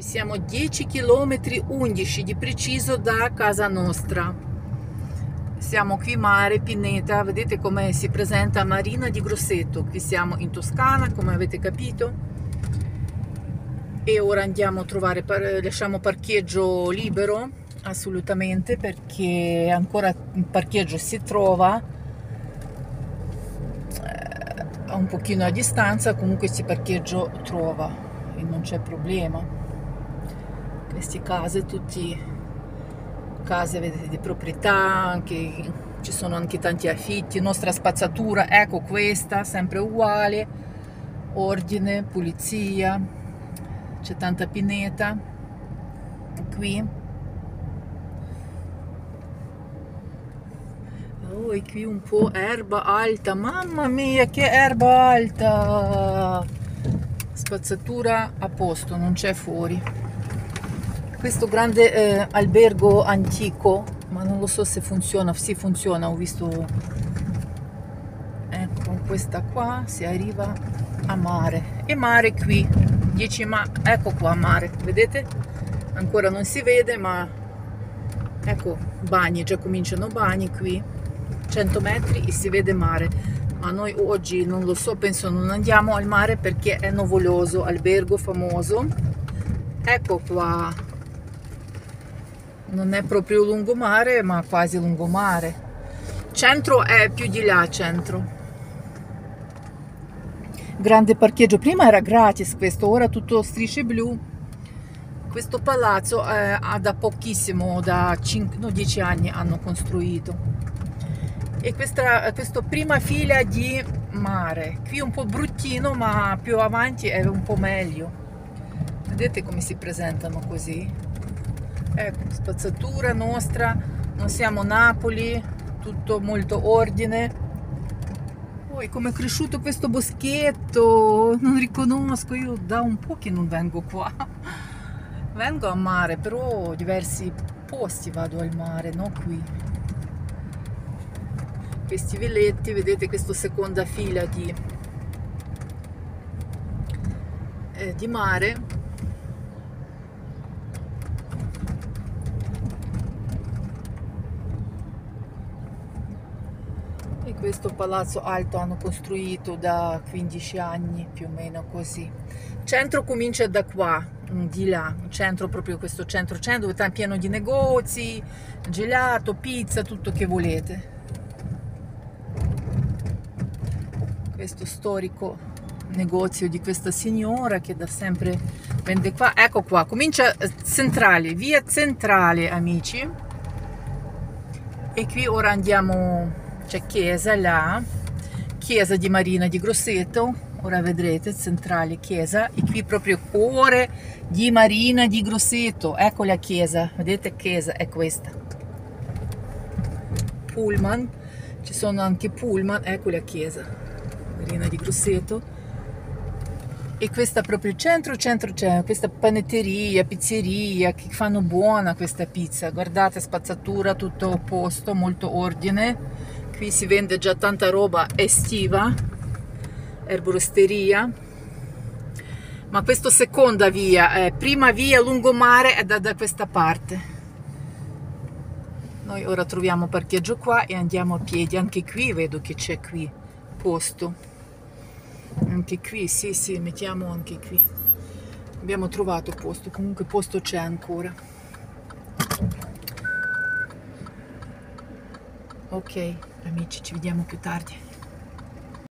Siamo 10 km 11 di preciso da casa nostra. Siamo qui mare Pineta, vedete come si presenta Marina di Grosseto. Qui siamo in Toscana, come avete capito. E ora andiamo a trovare, lasciamo parcheggio libero, assolutamente, perché ancora il parcheggio si trova eh, un pochino a distanza, comunque si parcheggio trova e non c'è problema queste case, tutte case vedete, di proprietà, anche, ci sono anche tanti affitti, nostra spazzatura, ecco questa, sempre uguale, ordine, pulizia, c'è tanta pineta qui. Oh, e qui un po' erba alta, mamma mia che erba alta! Spazzatura a posto, non c'è fuori questo grande eh, albergo antico ma non lo so se funziona sì funziona ho visto. Ecco questa qua si arriva a mare. E mare qui 10 ma ecco qua mare vedete? Ancora non si vede ma ecco bagni già cominciano bagni qui 100 metri e si vede mare. Ma noi oggi non lo so penso non andiamo al mare perché è nuvoloso albergo famoso. Ecco qua non è proprio lungomare ma quasi lungomare. Centro è più di là centro. Grande parcheggio. Prima era gratis questo ora tutto strisce blu. Questo palazzo eh, ha da pochissimo da 5, no, 10 anni hanno costruito. E questa, questa prima fila di mare. Qui un po' bruttino ma più avanti è un po' meglio. Vedete come si presentano così ecco spazzatura nostra non siamo Napoli tutto molto ordine. Poi come è cresciuto questo boschetto non riconosco io da un po' che non vengo qua. Vengo a mare però diversi posti vado al mare no qui. Questi villetti vedete questa seconda fila di, eh, di mare questo palazzo alto hanno costruito da 15 anni più o meno così. Il centro comincia da qua mm, di là il centro proprio questo centro centro dove sta pieno di negozi gelato pizza tutto che volete. Questo storico negozio di questa signora che da sempre vende qua. Ecco qua comincia eh, centrale via centrale amici. E qui ora andiamo c'è chiesa là chiesa di Marina di Grosseto ora vedrete centrale chiesa e qui proprio cuore di Marina di Grosseto ecco la chiesa vedete chiesa è questa? Pullman ci sono anche pullman ecco la chiesa Marina di Grosseto. E questa proprio centro centro c'è questa panetteria pizzeria che fanno buona questa pizza. Guardate spazzatura tutto a posto molto ordine qui si vende già tanta roba estiva erboristeria. Ma questa seconda via eh, prima via lungomare è da, da questa parte. Noi ora troviamo parcheggio qua e andiamo a piedi. Anche qui vedo che c'è qui posto. Anche qui sì sì mettiamo anche qui. Abbiamo trovato posto comunque posto c'è ancora. Ok amici ci vediamo più tardi